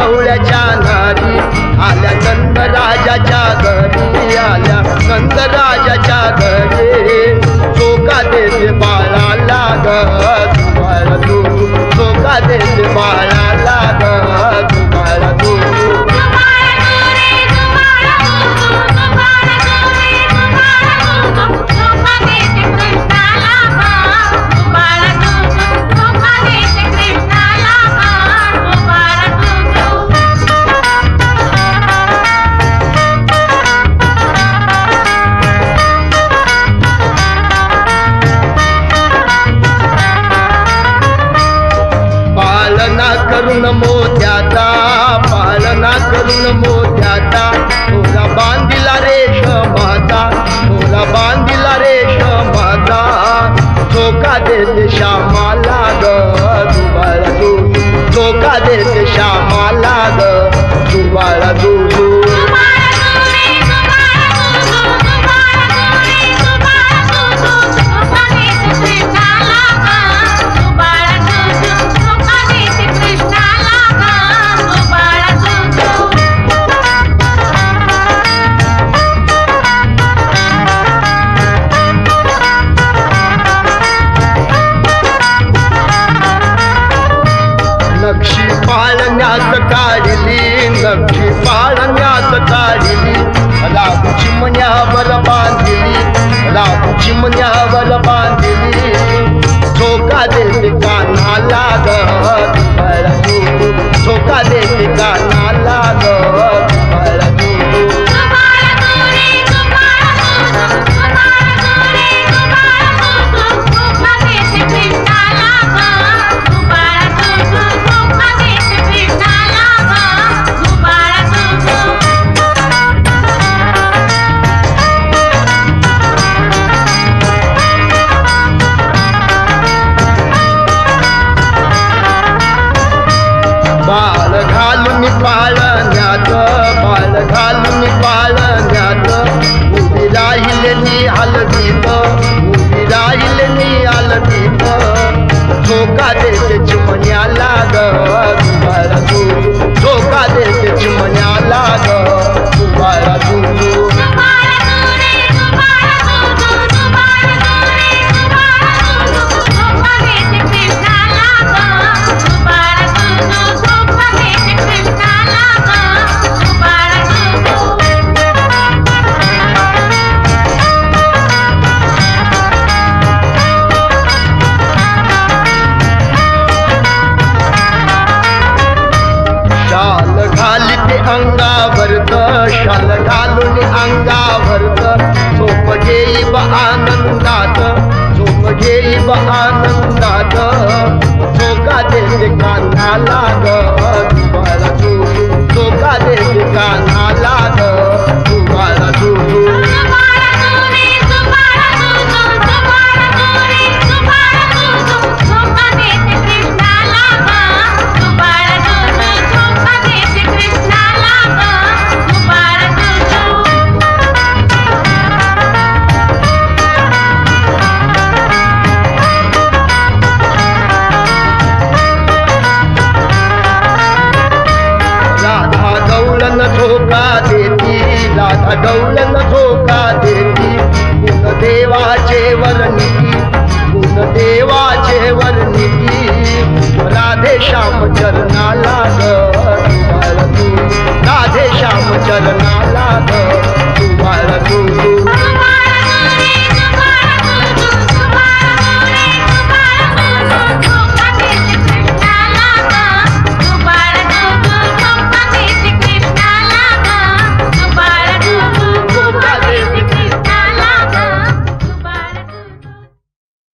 Don't let मोत्याचा पालना करून मोत्याचा. थोडा बांधिला रेश माझा थोडा बांधिला रेश माझा धोका देते श्यामाला ग दुबाळा तू. धोका देते श्यामाला ग दुबाळा तू. पाळण्यात घालून पाळण्यात उभी राहिलेली नी उभी राहिलेली नी झोका देते चिमण्याला ग घेईब आनंदात धोका देते कान्हाला ग अडवलं धोका देती देवाचे वरणी